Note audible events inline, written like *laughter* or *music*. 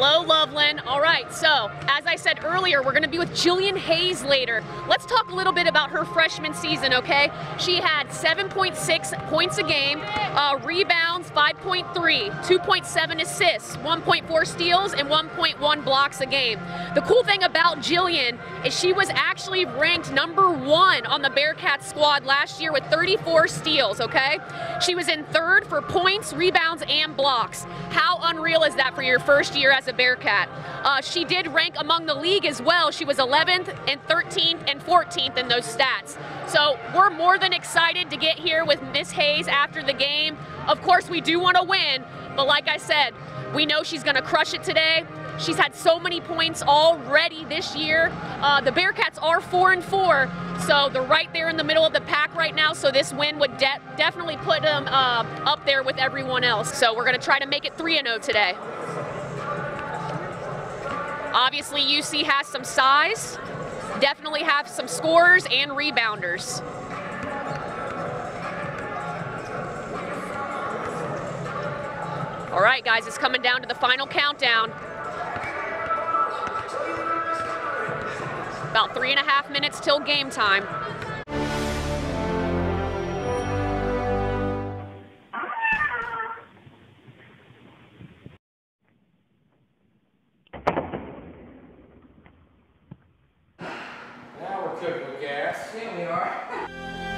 Hello, Loveland. All right, so as I said earlier, we're going to be with Jillian Hayes later. Let's talk a little bit about her freshman season, okay? She had 7.6 points a game, uh, rebounds 5.3, 2.7 assists, 1.4 steals, and 1.1 blocks a game. The cool thing about Jillian is she was actually ranked number one on the Bearcats squad last year with 34 steals, okay? She was in third for points, rebounds, and blocks. How unreal is that for your first year as a Bearcat? Uh, she did rank among the league as well. She was 11th and 13th and 14th in those stats. So we're more than excited to get here with Miss Hayes after the game. Of course, we do want to win, but like I said, we know she's going to crush it today. She's had so many points already this year. Uh, the Bearcats are four and four, so they're right there in the middle of the pack right now. So this win would de definitely put them uh, up there with everyone else. So we're going to try to make it three and zero oh today. Obviously, UC has some size. Definitely have some scorers and rebounders. All right, guys, it's coming down to the final countdown. About three and a half minutes till game time. Good gas. We are. *laughs*